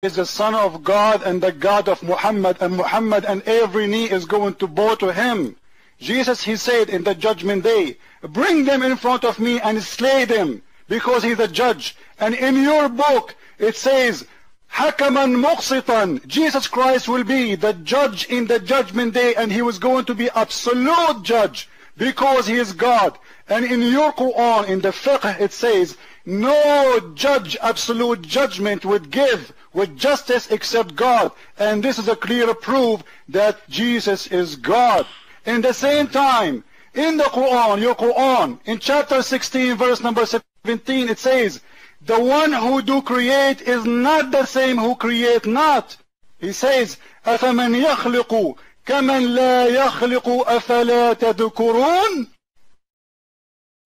is the son of God and the God of Muhammad and Muhammad and every knee is going to bow to him. Jesus, he said in the judgment day, bring them in front of me and slay them because he's a judge. And in your book, it says, Hakaman muqsitan. Jesus Christ will be the judge in the judgment day and he was going to be absolute judge because he is God. And in your Quran, in the fiqh, it says, no judge absolute judgment would give with justice except God. And this is a clear proof that Jesus is God. In the same time, in the Quran, your Quran, in chapter 16, verse number 17, it says, the one who do create is not the same who create not. He says, أَفَمَنْ يَخْلِقُ كَمَنْ لَا يَخْلِقُ أَفَلَا تَذْكُرُونَ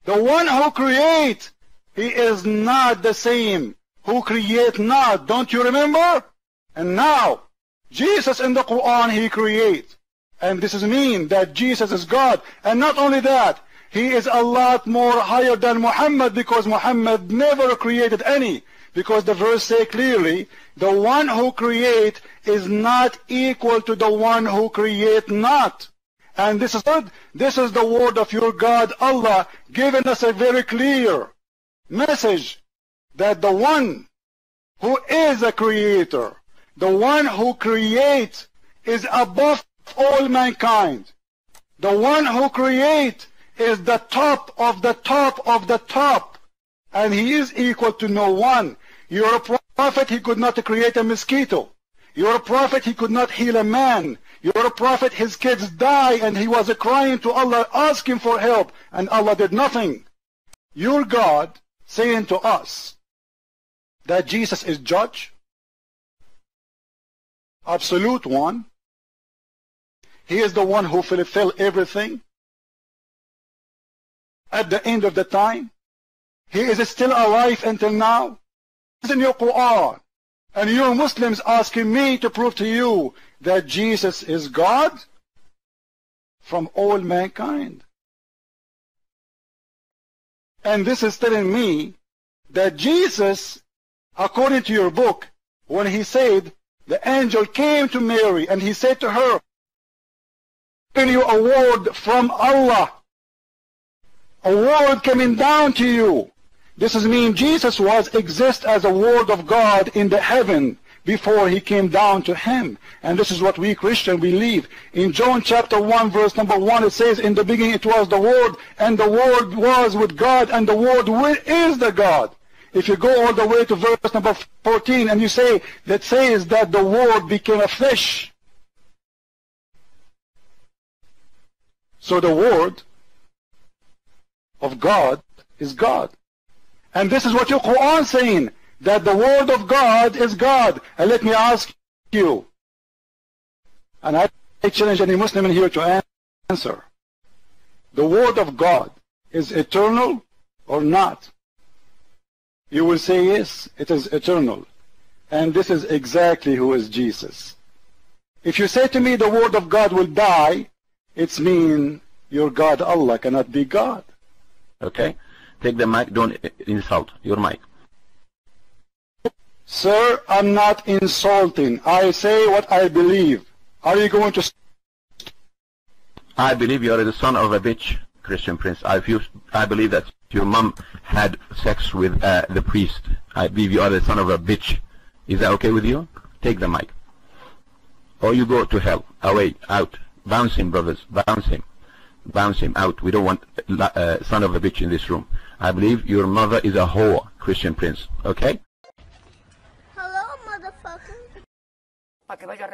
the one who create, he is not the same who create not. Don't you remember? And now, Jesus in the Quran, he create. And this is mean that Jesus is God. And not only that, he is a lot more higher than Muhammad because Muhammad never created any. Because the verse say clearly, the one who create is not equal to the one who create not. And this is good. This is the word of your God, Allah, giving us a very clear message that the one who is a creator, the one who creates is above all mankind. The one who creates is the top of the top of the top. And he is equal to no one. You're a prophet, he could not create a mosquito. You're a prophet, he could not heal a man. You're prophet, his kids die, and he was crying to Allah, asking for help, and Allah did nothing. Your God saying to us that Jesus is judge, absolute one. He is the one who fulfill everything. At the end of the time, he is still alive until now. It's in your Quran. And you Muslims asking me to prove to you that Jesus is God from all mankind. And this is telling me that Jesus, according to your book, when he said, the angel came to Mary and he said to her, "Can you a word from Allah, a word coming down to you. This is mean Jesus was exist as a word of God in the heaven before he came down to him. And this is what we Christian believe. In John chapter 1 verse number 1 it says, In the beginning it was the Word, and the Word was with God, and the Word is the God. If you go all the way to verse number 14 and you say, that says that the Word became a flesh. So the Word of God is God. And this is what your Quran saying, that the word of God is God. And let me ask you, and I challenge any Muslim in here to answer, the word of God is eternal or not? You will say yes, it is eternal. And this is exactly who is Jesus. If you say to me the word of God will die, it's mean your God Allah cannot be God. Okay? Take the mic, don't insult your mic. Sir, I'm not insulting. I say what I believe. Are you going to... I believe you are the son of a bitch, Christian Prince. I feel, I believe that your mom had sex with uh, the priest. I believe you are the son of a bitch. Is that okay with you? Take the mic. Or you go to hell. Away, out. Bounce him, brothers. Bounce him. Bounce him out. We don't want uh, son of a bitch in this room. I believe your mother is a whore, Christian Prince. Okay? Hello, motherfucker. Para que vaya